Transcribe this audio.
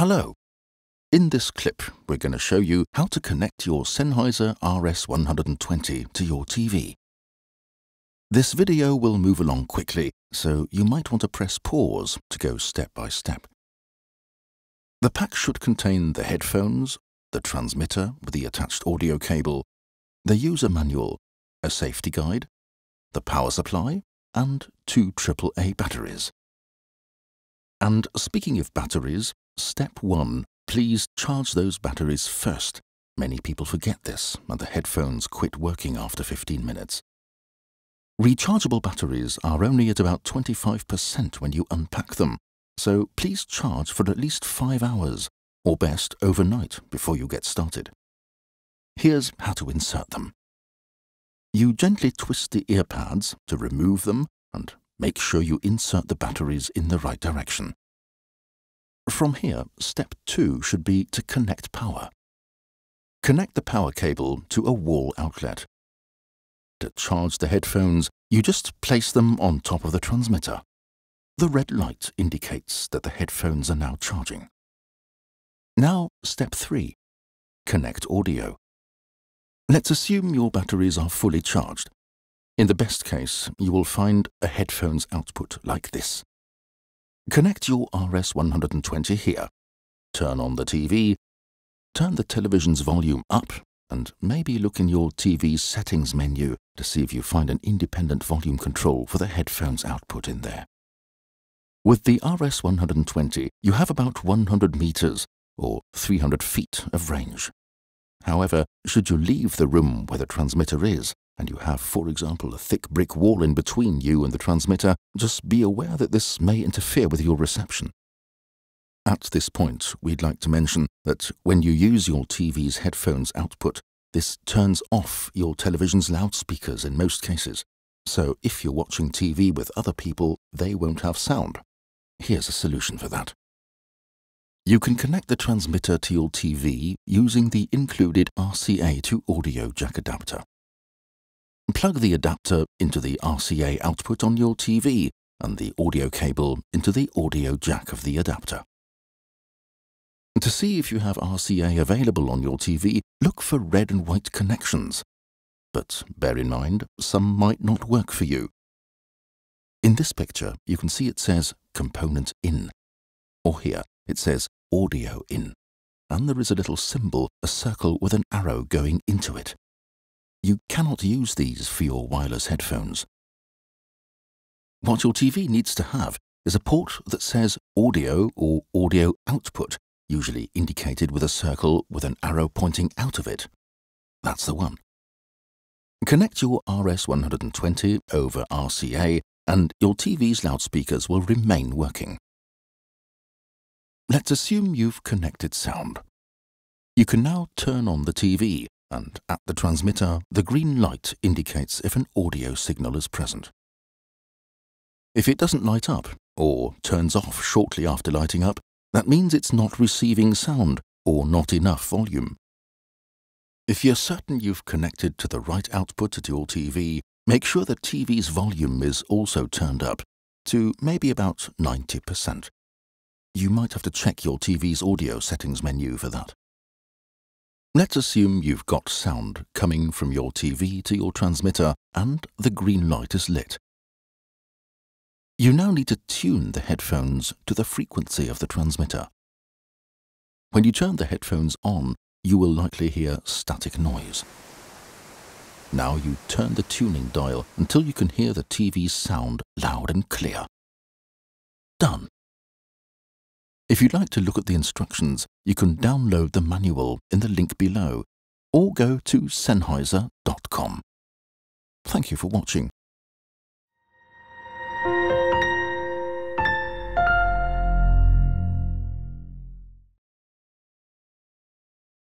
Hello. In this clip, we're going to show you how to connect your Sennheiser RS120 to your TV. This video will move along quickly, so you might want to press pause to go step by step. The pack should contain the headphones, the transmitter with the attached audio cable, the user manual, a safety guide, the power supply, and two AAA batteries. And speaking of batteries, step one, please charge those batteries first. Many people forget this, and the headphones quit working after 15 minutes. Rechargeable batteries are only at about 25% when you unpack them, so please charge for at least 5 hours, or best overnight before you get started. Here's how to insert them. You gently twist the ear pads to remove them and make sure you insert the batteries in the right direction. From here, step two should be to connect power. Connect the power cable to a wall outlet. To charge the headphones, you just place them on top of the transmitter. The red light indicates that the headphones are now charging. Now, step three, connect audio. Let's assume your batteries are fully charged. In the best case, you will find a headphones output like this. Connect your RS120 here. Turn on the TV, turn the television's volume up, and maybe look in your TV's settings menu to see if you find an independent volume control for the headphones output in there. With the RS120, you have about 100 meters, or 300 feet of range. However, should you leave the room where the transmitter is, and you have, for example, a thick brick wall in between you and the transmitter, just be aware that this may interfere with your reception. At this point, we'd like to mention that when you use your TV's headphones output, this turns off your television's loudspeakers in most cases. So if you're watching TV with other people, they won't have sound. Here's a solution for that. You can connect the transmitter to your TV using the included RCA to audio jack adapter. Plug the adapter into the RCA output on your TV and the audio cable into the audio jack of the adapter. To see if you have RCA available on your TV, look for red and white connections. But bear in mind, some might not work for you. In this picture, you can see it says component in, or here it says audio in, and there is a little symbol, a circle with an arrow going into it. You cannot use these for your wireless headphones. What your TV needs to have is a port that says audio or audio output, usually indicated with a circle with an arrow pointing out of it. That's the one. Connect your RS120 over RCA and your TV's loudspeakers will remain working. Let's assume you've connected sound. You can now turn on the TV and at the transmitter, the green light indicates if an audio signal is present. If it doesn't light up, or turns off shortly after lighting up, that means it's not receiving sound or not enough volume. If you're certain you've connected to the right output at your TV, make sure the TV's volume is also turned up to maybe about 90%. You might have to check your TV's audio settings menu for that. Let's assume you've got sound coming from your TV to your transmitter and the green light is lit. You now need to tune the headphones to the frequency of the transmitter. When you turn the headphones on, you will likely hear static noise. Now you turn the tuning dial until you can hear the TV's sound loud and clear. Done. If you'd like to look at the instructions, you can download the manual in the link below or go to Sennheiser.com. Thank you for watching.